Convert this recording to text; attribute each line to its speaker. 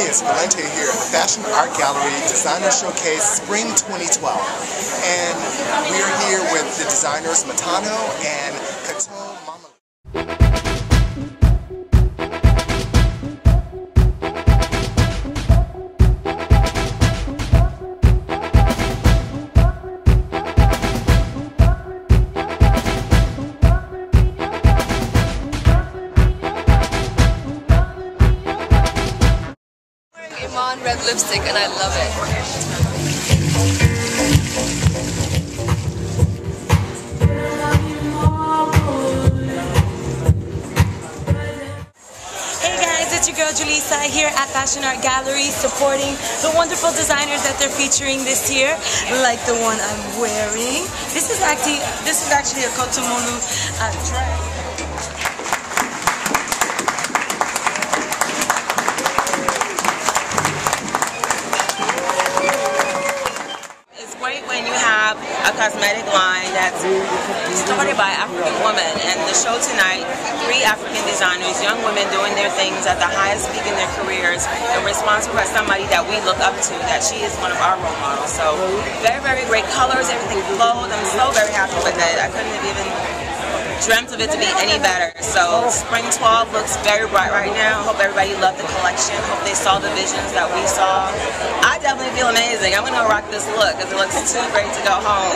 Speaker 1: It's Valente here at the Fashion Art Gallery Designer Showcase Spring 2012. And we're here with the designers Mataano and
Speaker 2: Iman red lipstick and I love it.
Speaker 3: Hey guys, it's your girl Julissa here at Fashion Art Gallery supporting the wonderful designers that they're featuring this year, like the one I'm wearing. This is actually this is actually a Korto Momolu uh, dress.
Speaker 4: When you have a cosmetic line that's started by African women. And the show tonight, three African designers, young women doing their things at the highest peak in their careers, and responsible for somebody that we look up to, that she is one of our role models. So very, very great colors, everything flowed. I'm so very happy with it. I couldn't have even dreamt of it to be any better. So spring 12 looks very bright right now. Hope everybody loved the collection. Hope they saw the visions that we saw. I definitely feel amazing. I'm gonna rock this look because it looks too great to go home.